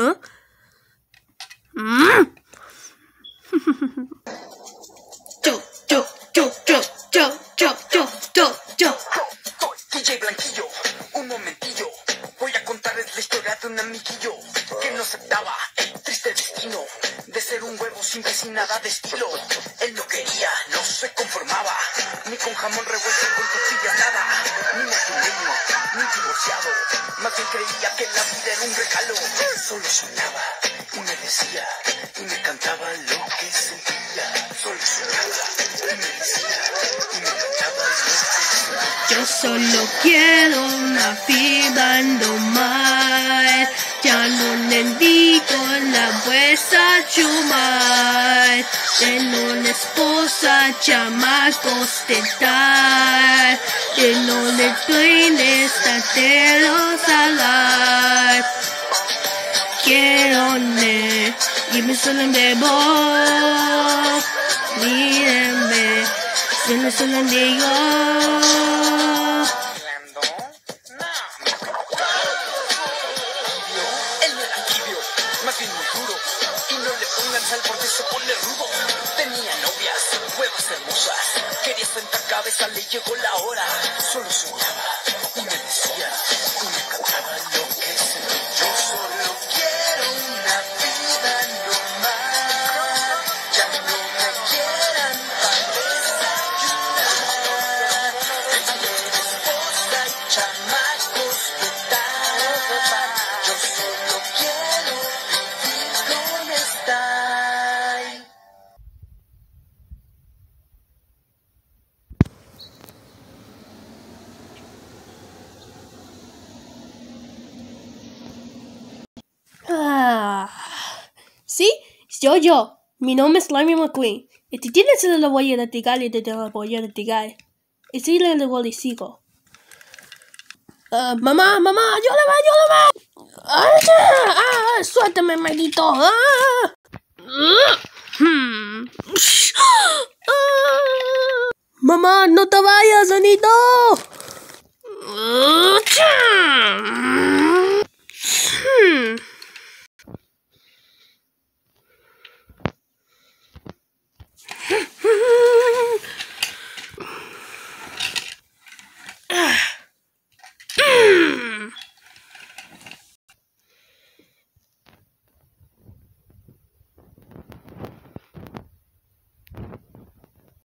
¿Eh? ¡Mmm! yo, yo, yo, yo, yo, yo, yo, un momentillo. Voy a contarles la historia de un amiguillo que no aceptaba el triste destino de ser un huevo simple sin nada de estilo. Él no quería, no se conformaba, ni con jamón revuelto, con tortilla nada, ni matrimonio, ni divorciado. Más bien creía Solo soñaba y me decía y me cantaba lo que sentía. Solo soñaba y me decía y me cantaba lo que sentía. Yo solo quiero una vida normal. Ya no necesito la vuesa chumar. Tengo una esposa, chamacos de tal. Que no le salar. Quiero ne, y me solo de vos. Mírenme, solo solo de yo. Sal porque se pone rudo. Tenía novias, huevas hermosas. Quería sentar cabeza, le llegó la hora. ¿Sí? Yo, yo. Mi nombre es Slimy McQueen. Y si tienes la voy a retirar y te la voy a retirar. Y si le le sigo. Ah, mamá, mamá, ayúdame, ayúdame. Ah, ah, suéltame, maldito. Ah. Hmm. Ah. Mamá, no te vayas, Anito.